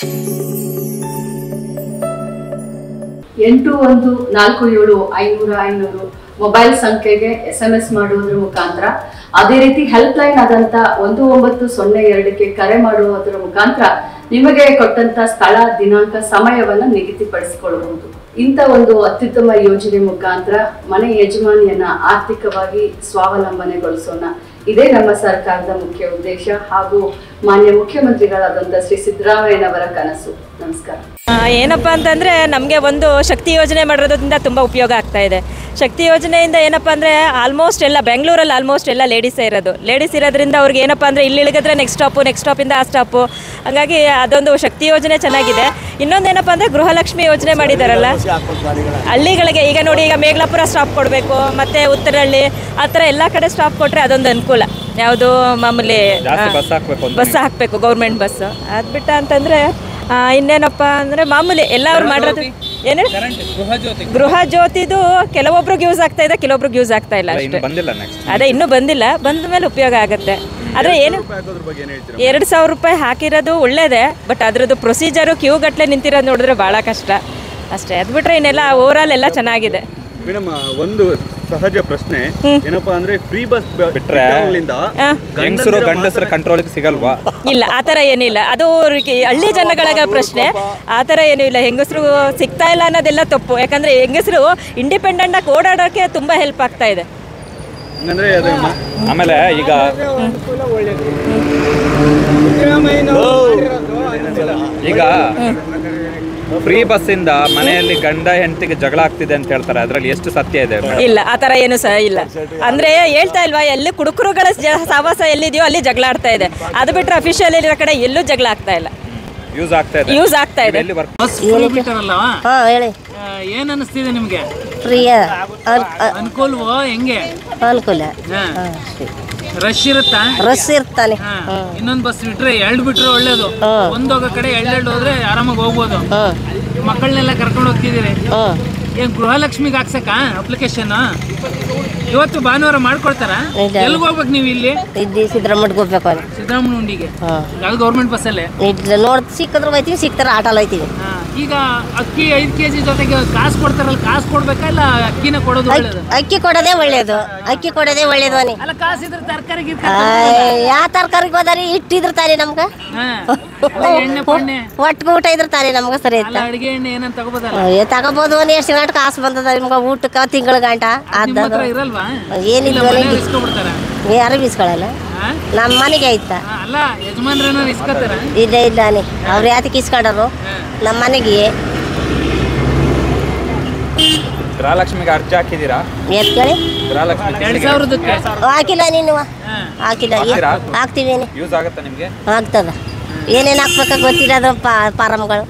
ಎಂಟು ಒಂದು ನಾಲ್ಕು ಏಳು ಐನೂರು ಐನೂರು ಮೊಬೈಲ್ ಸಂಖ್ಯೆಗೆ ಎಸ್ ಎಂ ಎಸ್ ಮಾಡುವುದರ ಮುಖಾಂತರ. ಅದೇ ರೀತಿ ಹೆಲ್ಪ್ ಲೈನ್ ಆದಂತ ಒಂದು ಒಂಬತ್ತು ಸೊನ್ನೆ ಎರಡಕ್ಕೆ ಕರೆ ಮಾಡುವುದರ ಮುಖಾಂತರ ನಿಮಗೆ ಕೊಟ್ಟಂತ ಸ್ಥಳ, ದಿನಾಂಕ, ಸಮಯವನ್ನು ನಿಗದಿಪಡಿಸಿಕೊಳ್ಳಬಹುದು. ಇಂಥ ಒಂದು ಅತ್ಯುತ್ತಮ ಯೋಜನೆ ಮುಖಾಂತರ ಮನೆ ಯಜಮಾನಿಯನ್ನ ಆರ್ಥಿಕವಾಗಿ ಸ್ವಾವಲಂಬನೆಗೊಳಿಸೋಣ. ಇದೇ ನಮ್ಮ ಸರ್ಕಾರದ ಮುಖ್ಯ ಉದ್ದೇಶ ಹಾಗೂ ಮಾನ್ಯ ಮುಖ್ಯಮಂತ್ರಿಗಳಾದಂಥ ಶ್ರೀ ಸಿದ್ದರಾಮಯ್ಯನವರ ಕನಸು. ನಮಸ್ಕಾರ. ಏನಪ್ಪ ಅಂತಂದರೆ ನಮಗೆ ಒಂದು ಶಕ್ತಿ ಯೋಜನೆ ಮಾಡಿರೋದ್ರಿಂದ ತುಂಬ ಉಪಯೋಗ ಆಗ್ತಾ ಇದೆ. ಶಕ್ತಿ ಯೋಜನೆಯಿಂದ ಏನಪ್ಪ ಅಂದರೆ ಆಲ್ಮೋಸ್ಟ್ ಎಲ್ಲ ಬೆಂಗಳೂರಲ್ಲಿ ಆಲ್ಮೋಸ್ಟ್ ಎಲ್ಲ ಲೇಡೀಸೇ ಇರೋದು. ಲೇಡೀಸ್ ಇರೋದ್ರಿಂದ ಅವ್ರಿಗೆ ಏನಪ್ಪ ಅಂದರೆ ಇಲ್ಲಿ ಇಳಿಗಿದ್ರೆ ನೆಕ್ಸ್ಟ್ ಸ್ಟಾಪು ನೆಕ್ಸ್ಟ್ ಸ್ಟಾಪಿಂದ ಆ ಸ್ಟಾಪು ಹಾಗಾಗಿ ಅದೊಂದು ಶಕ್ತಿ ಯೋಜನೆ ಚೆನ್ನಾಗಿದೆ. ಇನ್ನೊಂದೇನಪ್ಪ ಅಂದ್ರೆ ಗೃಹಲಕ್ಷ್ಮಿ ಯೋಜನೆ ಮಾಡಿದಾರಲ್ಲ? ಹಳ್ಳಿಗಳಿಗೆ ಈಗ ನೋಡಿ ಈಗ ಮೇಘಲಾಪುರ ಸ್ಟಾಪ್ ಕೊಡಬೇಕು ಮತ್ತೆ ಉತ್ತರಹಳ್ಳಿ ಆ ಥರ ಎಲ್ಲ ಕಡೆ ಸ್ಟಾಪ್ ಕೊಟ್ರೆ ಅದೊಂದು ಅನುಕೂಲ. ಯಾವುದು ಮಾಮೂಲಿ ಜಾಸ್ತಿ ಬಸ್ ಹಾಕ್ಬೇಕು ಬಸ್ ಹಾಕಬೇಕು ಗೌರ್ಮೆಂಟ್ ಬಸ್ ಅದು ಬಿಟ್ಟ ಅಂತಂದರೆ ಇನ್ನೇನಪ್ಪ ಅಂದ್ರೆ ಮಾಮೂಲಿ ಎಲ್ಲ ಅವ್ರು ಮಾಡಿರೋದು ಏನು? ಗೃಹ ಜ್ಯೋತಿದು ಕೆಲವೊಬ್ರಿಗೆ ಯೂಸ್ ಆಗ್ತಾ ಇದೆ ಕೆಲವೊಬ್ರಿಗೆ ಯೂಸ್ ಆಗ್ತಾ ಇಲ್ಲ ಅಷ್ಟೇ. ಬಂದಿಲ್ಲ ನೆಕ್ಸ್ಟ್ ಅದೇ ಇನ್ನೂ ಬಂದಿಲ್ಲ ಬಂದ ಮೇಲೆ ಉಪಯೋಗ ಆಗುತ್ತೆ. ಆದರೆ ಏನು? ಎರಡು ಸಾವಿರ ರೂಪಾಯಿ ಹಾಕಿರೋದು ಒಳ್ಳೇದೇ ಬಟ್ ಅದ್ರದ್ದು ಪ್ರೊಸೀಜರು ಕ್ಯೂ ಗಟ್ಟಲೆ ನಿಂತಿರೋದು ನೋಡಿದ್ರೆ ಭಾಳ ಕಷ್ಟ. ಅಷ್ಟೇ ಅದು ಬಿಟ್ರೆ ಇನ್ನೆಲ್ಲ ಆಲ್ ಎಲ್ಲ ಚೆನ್ನಾಗಿದೆ. ಮೇಡಮ್ ಒಂದು ಸಹಜ ಪ್ರಶ್ನೆ ಏನಪ್ಪಾ ಅಂದ್ರೆ ಫ್ರೀ ಬಸ್ ಬಿಟ್ರೆ ಆ. ಹೆಂಗಸರು ಗಂಡಸರ ಕಂಟ್ರೋಲ್ ಸಿಗಲ್ವಾ? ಇಲ್ಲ ಆತರ ಥರ ಏನಿಲ್ಲ. ಅದು ಅವ್ರಿಗೆ ಹಳ್ಳಿ ಜನಗಳ ಪ್ರಶ್ನೆ. ಆತರ ಥರ ಏನೂ ಇಲ್ಲ. ಹೆಂಗಸರು ಸಿಗ್ತಾ ಇಲ್ಲ ಅನ್ನೋದೆಲ್ಲ ತಪ್ಪು. ಯಾಕಂದ್ರೆ ಹೆಂಗಸರು ಇಂಡಿಪೆಂಡೆಂಟಾಗಿ ಓಡಾಡೋಕೆ ತುಂಬಾ ಹೆಲ್ಪ್ ಆಗ್ತಾ ಇದೆ. ಆಮೇಲೆ ಈಗ ಈಗ ಫ್ರೀ ಬಸ್ ಇಂದ ಮನೆಯಲ್ಲಿ ಗಂಡ ಹೆಂಡತಿಗೆ ಜಗಳ ಆಗ್ತಿದೆ ಅಂತ ಹೇಳ್ತಾರೆ. ಅದ್ರಲ್ಲಿ ಎಷ್ಟು ಸತ್ಯ ಇದೆ? ಇಲ್ಲ ಆ ಥರ ಏನು ಸಹ ಇಲ್ಲ. ಅಂದ್ರೆ ಹೇಳ್ತಾ ಇಲ್ವಾ ಎಲ್ಲಿ ಕುಡುಕರುಗಳ ಸಹವಾಸ ಎಲ್ಲಿದೆಯೋ ಅಲ್ಲಿ ಜಗಳ ಆಡ್ತಾ ಇದೆ. ಅದು ಬಿಟ್ಟರೆ ಅಫಿಷಿಯಲ್ ಇರೋ ಕಡೆ ಎಲ್ಲೂ ಜಗಳ ಆಗ್ತಾ ಇಲ್ಲ. ಯೂಸ್ ಆಗ್ತಾ ಇದೆ. ಯೂಸ್ ಆಗ್ತಾ ಇದೆ. ಬಸ್ ಫ್ರೀ ಹಾ ಹೇಳಿ. ಏನು ಅನಿಸ್ತಿದೆ ನಿಮ್ಗೆ? ಫ್ರೀ ಅನುಕೂಲವೋ ಹೆಂಗೆ? ಅನುಕೂಲ. ಹಾ. ರಶ್ ಇರುತ್ತಾ? ರಶ್ ಇರ್ತಾನೆ. ಇನ್ನೊಂದ್ ಬಸ್ ಬಿಟ್ರೆ ಎರಡು ಬಿಟ್ರೆ ಒಳ್ಳೇದು. ಒಂದೋಗ ಕಡೆ ಎರಡೆರಡು ಹೋದ್ರೆ ಆರಾಮಾಗಿ ಹೋಗ್ಬೋದು. ಮಕ್ಕಳನ್ನೆಲ್ಲ ಕರ್ಕೊಂಡು ಹೋಗ್ತಿದ್ದೀರಿ. ಏನ್ ಗೃಹಲಕ್ಷ್ಮಿಗೆ ಹಾಕ್ಸಕ ಅಪ್ಲಿಕೇಶನ್ ಇವತ್ತು ಭಾನುವಾರ ಮಾಡ್ಕೊಡ್ತಾರ? ಎಲ್ಲಿ ಎಲ್ಲಿಗೆ ಹೋಗ್ಬೇಕು ನೀವು ಇಲ್ಲಿ? ಸಿದ್ದರಾಮಯ್ಯ ಹೋಗ್ಬೇಕು ಅಲ್ಲಿ ಸಿದ್ದರಾಮನ ಉಂಡಿಗೆ ಯಾವ್ದು ಗೌರ್ಮೆಂಟ್ ಬಸ್ಸಲ್ಲೇ ಇಲ್ಲ ನೋಡ್ ಸಿಕ್ಕಿದ್ರೆ ಹೋಯ್ತೀವಿ ಸಿಕ್ತಾರೆ ಆಟೋಲ್ ಹೋಯ್ತೀವಿ. ಈಗ ಅಕ್ಕಿ ಐದು ಕೆ ಜಿ ಜೊತೆಗೆ ಕಾಸು ಕೊಡ್ತಾರಲ್ಲ ಕಾಸು ಕೊಡ್ಬೇಕಾ ಇಲ್ಲ ಅಕ್ಕಿನ ಕೊಡೋದು ಅಕ್ಕಿ ಒಳ್ಳೇದು? ಅಕ್ಕಿ ಕೊಡೋದೇ ಒಳ್ಳೇದು. ಅಕ್ಕಿ ಕೊಡೋದೇ ಒಳ್ಳೇದು ಅಲ್ಲ ಕಾಸಿದ್ರೆ ತರಕಾರಿ ಯಾವ ತರಕಾರಿಗೆ ಹೋದಾರಿ ಇಟ್ಟಿದ್ರು ತಾರಿ ನಮ್ಗೆ? ಒಟ್ಟಿಗೆ ಊಟ ಇದ್ರ ತಾನೇ ನಮ್ಗೆ ಸರಿ ಏ ತಗೋಬೋದು ಒಂದು ಎಷ್ಟು ಗಂಟೆ ಕಾಸು ಬಂದದ ನಿಮ್ಗೆ ಊಟಕ್ಕೆ ತಿಂಗಳ ಗಂಟ ಇರಲ್ವಾ? ಏನಿಲ್ಲ ಯಾರು ಬೀಸ್ಕೊಳಲ್ಲ? ಹಾ? ನಮ್ಮ ಮನೆಗೆ ಆಯ್ತಾ? ಹಾ, ಅಲ್ಲ ಯಜಮಾನ್ರೇನೋ ಇಸ್ಕೊತಾರ? ಇಲ್ಲ ಇಲ್ಲ ನೀ ಅವ್ರು ಯಾತಕ್ಕೆ ಇಸ್ಕೊಂಡರು? ನಮ್ಮ ಮನೆಗೆ ಗೃಹಲಕ್ಷ್ಮಿಗೆ ಅರ್ಜಿ ಹಾಕಿದ್ದೀರಾ? ಎತ್ ಕೇಳಿ? ಹಾಕಿಲ್ಲ ನೀನು. ಹಾ. ಹಾಕಿಲ್ಲ? ಹಾಕ್ತೀವಿ ಯೂಸ್ ಆಗುತ್ತಾ ನಿಮಗೆ? ಆಗ್ತದ. ಏನೇನು ಹಾಕ್ಬೇಕ ಗೊತ್ತಿರೋದು ಫಾರಮ್ಗಳು